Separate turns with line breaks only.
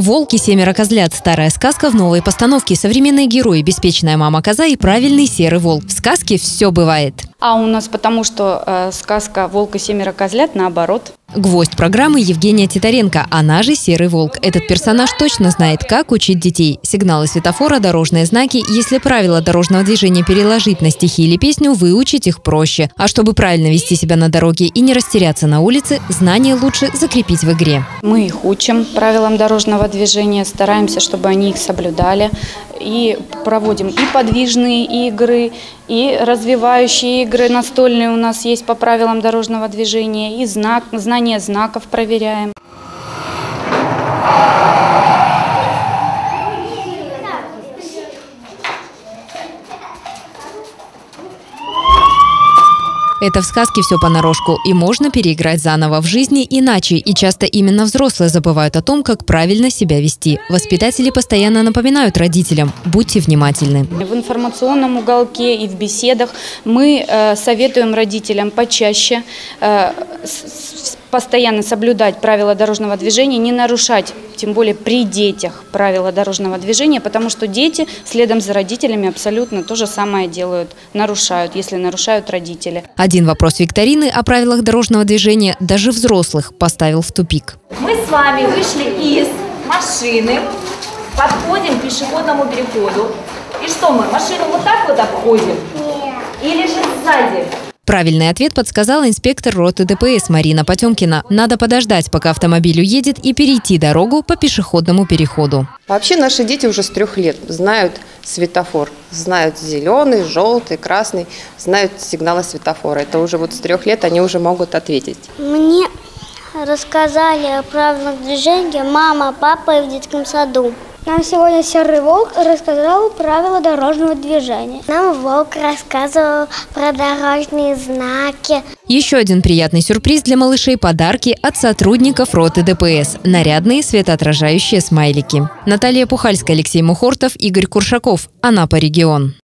Волки, семеро козлят. Старая сказка в новой постановке. Современные герои, беспечная мама-коза и правильный серый волк. В сказке все бывает.
А у нас потому что э, сказка «Волк и семеро козлят» наоборот.
Гвоздь программы Евгения Титаренко, она же Серый Волк. Этот персонаж точно знает, как учить детей. Сигналы светофора, дорожные знаки. Если правила дорожного движения переложить на стихи или песню, выучить их проще. А чтобы правильно вести себя на дороге и не растеряться на улице, знания лучше закрепить в игре.
Мы их учим правилам дорожного движения, стараемся, чтобы они их соблюдали. И проводим и подвижные игры, и развивающие игры настольные у нас есть по правилам дорожного движения, и знак, знание знаков проверяем.
Это в сказке все понарошку, и можно переиграть заново в жизни иначе, и часто именно взрослые забывают о том, как правильно себя вести. Воспитатели постоянно напоминают родителям – будьте внимательны.
В информационном уголке и в беседах мы э, советуем родителям почаще э, постоянно соблюдать правила дорожного движения, не нарушать, тем более при детях, правила дорожного движения, потому что дети следом за родителями абсолютно то же самое делают, нарушают, если нарушают родители.
Один вопрос викторины о правилах дорожного движения даже взрослых поставил в тупик.
Мы с вами вышли из машины, подходим к пешеходному переходу. И что мы, машину вот так вот обходим? Или же сзади?
Правильный ответ подсказала инспектор роты ДПС Марина Потемкина. Надо подождать, пока автомобиль уедет, и перейти дорогу по пешеходному переходу.
Вообще наши дети уже с трех лет знают светофор, знают зеленый, желтый, красный, знают сигналы светофора. Это уже вот с трех лет они уже могут ответить.
Мне рассказали о правилах движения мама, папа и в детском саду. Нам сегодня Серый Волк рассказал правила дорожного движения. Нам Волк рассказывал про дорожные знаки.
Еще один приятный сюрприз для малышей – подарки от сотрудников роты ДПС. Нарядные светоотражающие смайлики. Наталья Пухальская, Алексей Мухортов, Игорь Куршаков. Анапа регион.